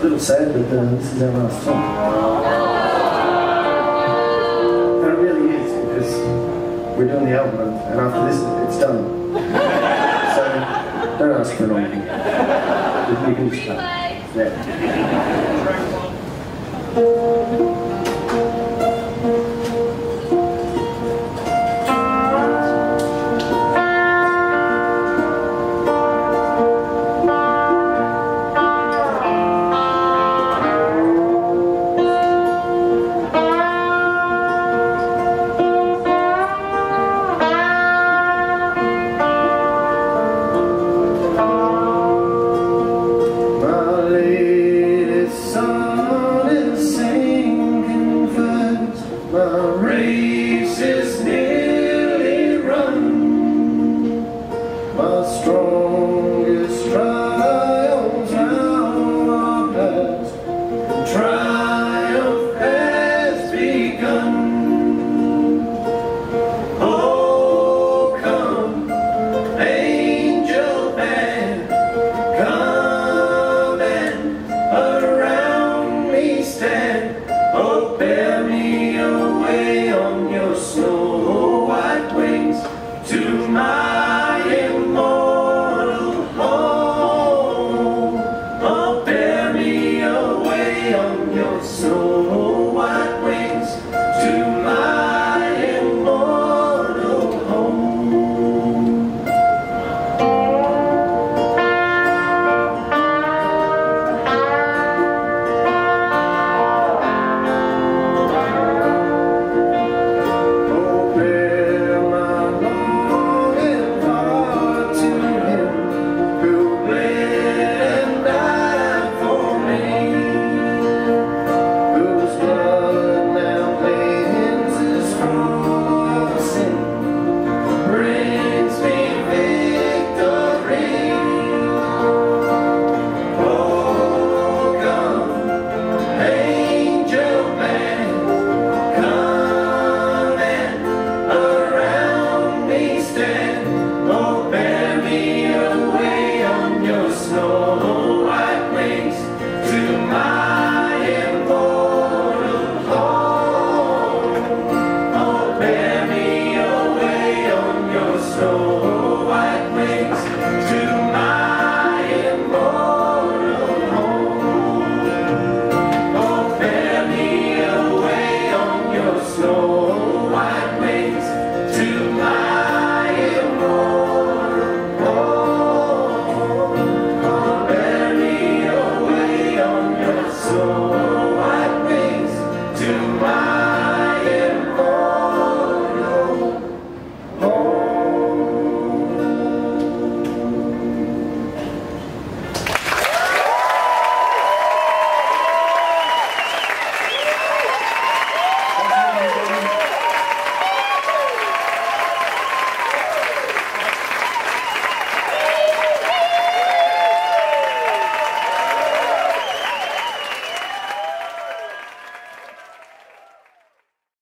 bit sad, but this is our last song. And it really is, because we're doing the album, and after this, it's done. So, don't ask for an album. You can just, yeah. my strong